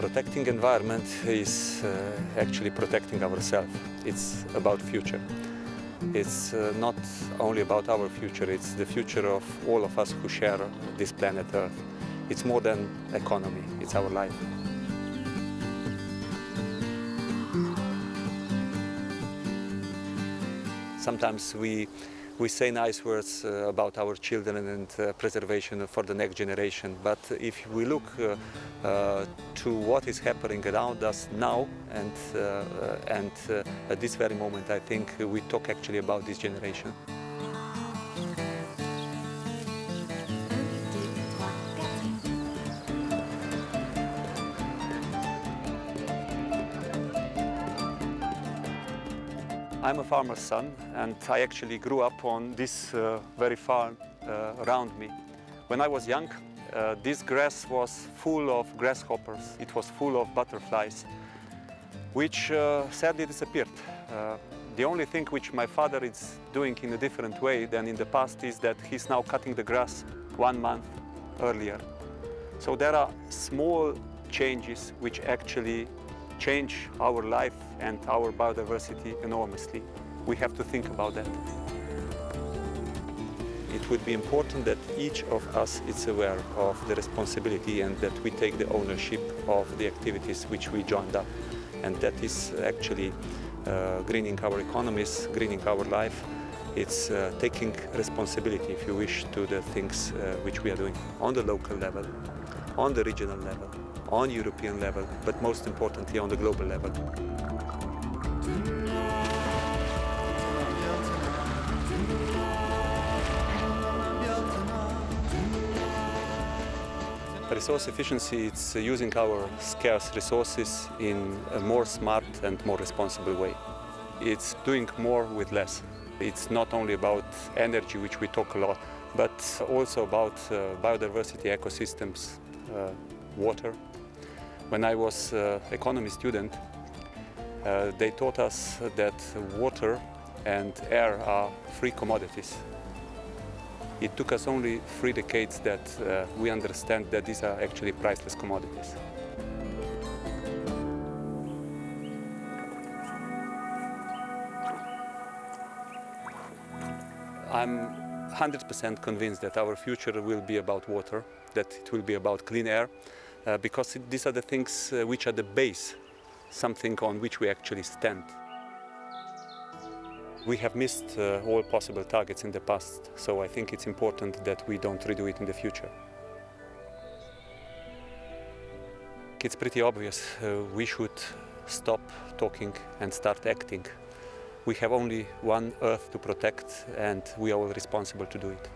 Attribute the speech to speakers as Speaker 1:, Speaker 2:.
Speaker 1: Protecting environment is uh, actually protecting ourselves. It's about future. It's uh, not only about our future, it's the future of all of us who share this planet Earth. It's more than economy, it's our life. Sometimes we, we say nice words uh, about our children and uh, preservation for the next generation, but if we look uh, to what is happening around us now and, and at this very moment, I think we talk actually about this generation. I'm a farmer's son and I actually grew up on this uh, very farm uh, around me. When I was young, uh, this grass was full of grasshoppers, it was full of butterflies, which uh, sadly disappeared. Uh, the only thing which my father is doing in a different way than in the past is that he's now cutting the grass one month earlier. So there are small changes which actually change our life and our biodiversity enormously. We have to think about that. It would be important that each of us is aware of the responsibility and that we take the ownership of the activities which we joined up. And that is actually uh, greening our economies, greening our life. It's uh, taking responsibility, if you wish, to the things uh, which we are doing on the local level, on the regional level, on European level, but most importantly on the global level. Resource efficiency is using our scarce resources in a more smart and more responsible way. It's doing more with less. It's not only about energy, which we talk a lot, but also about uh, biodiversity ecosystems, uh, water, when I was uh, economy student, uh, they taught us that water and air are free commodities. It took us only three decades that uh, we understand that these are actually priceless commodities. I'm 100% convinced that our future will be about water, that it will be about clean air, uh, because these are the things uh, which are the base, something on which we actually stand. We have missed uh, all possible targets in the past, so I think it's important that we don't redo it in the future. It's pretty obvious uh, we should stop talking and start acting. We have only one Earth to protect and we are all responsible to do it.